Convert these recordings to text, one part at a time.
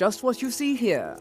Just what you see here.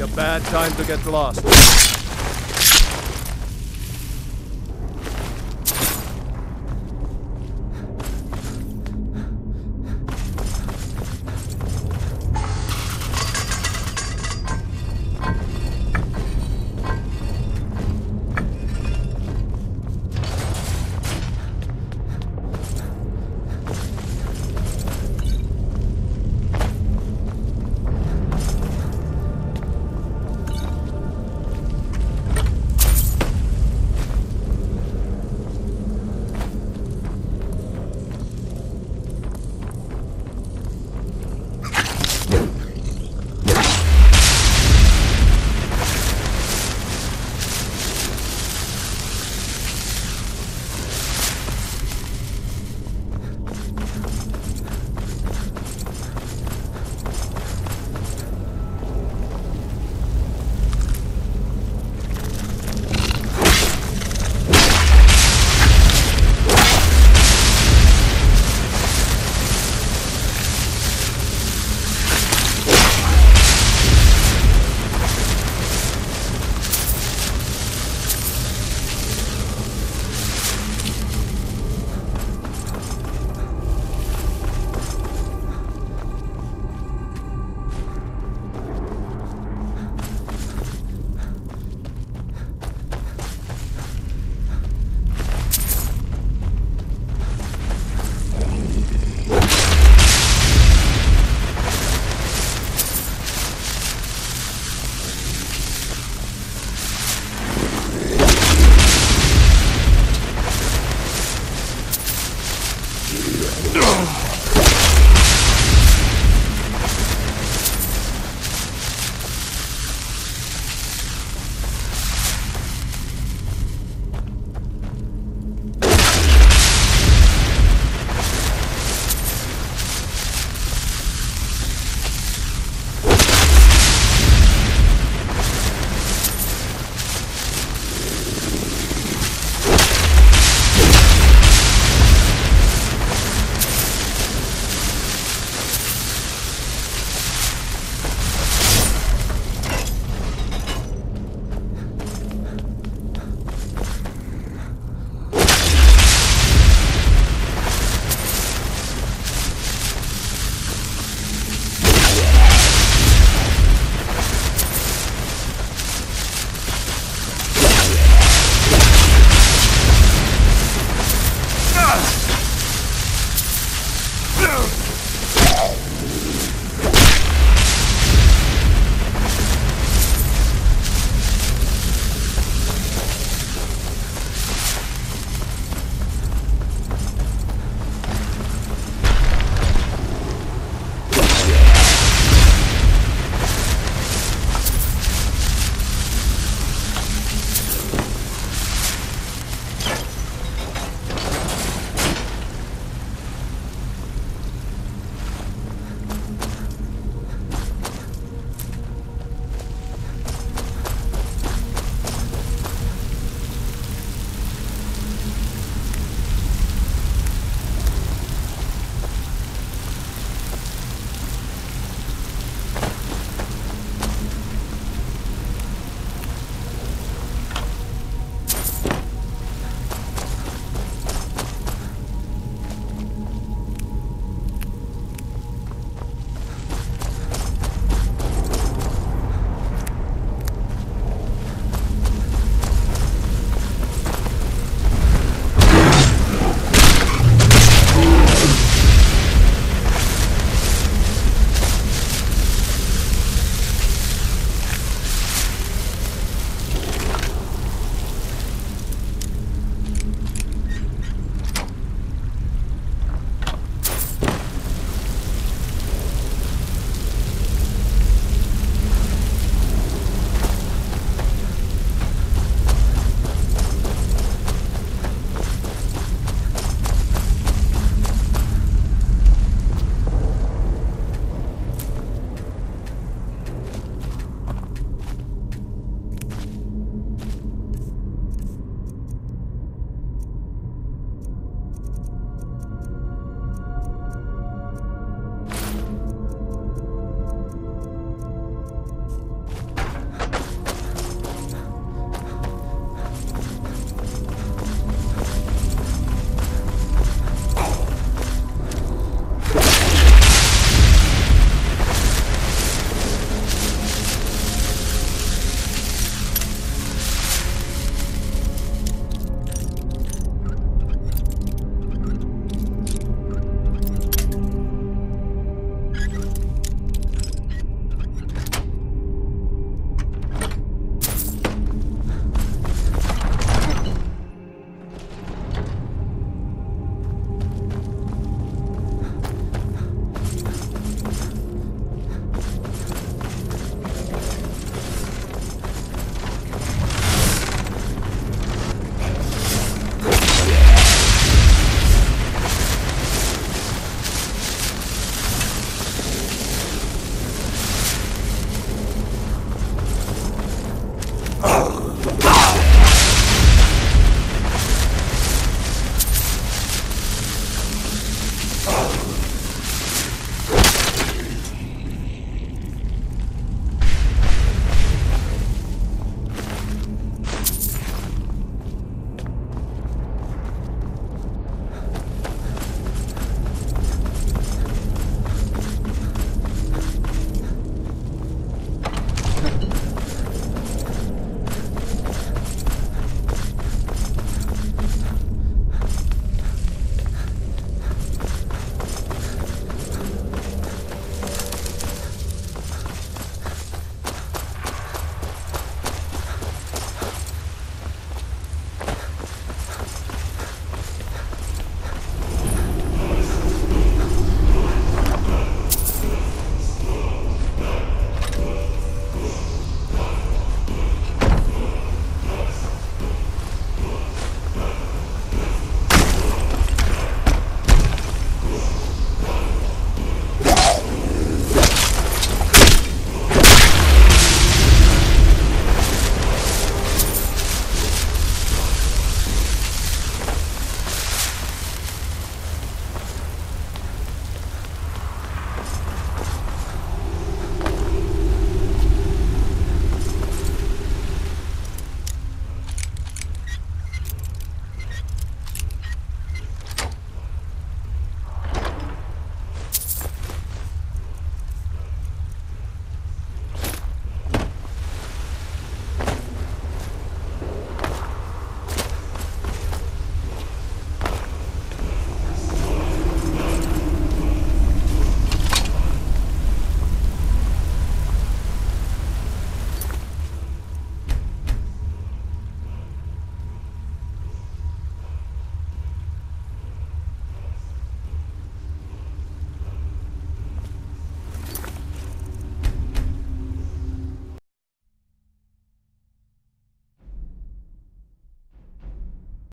A bad time to get lost.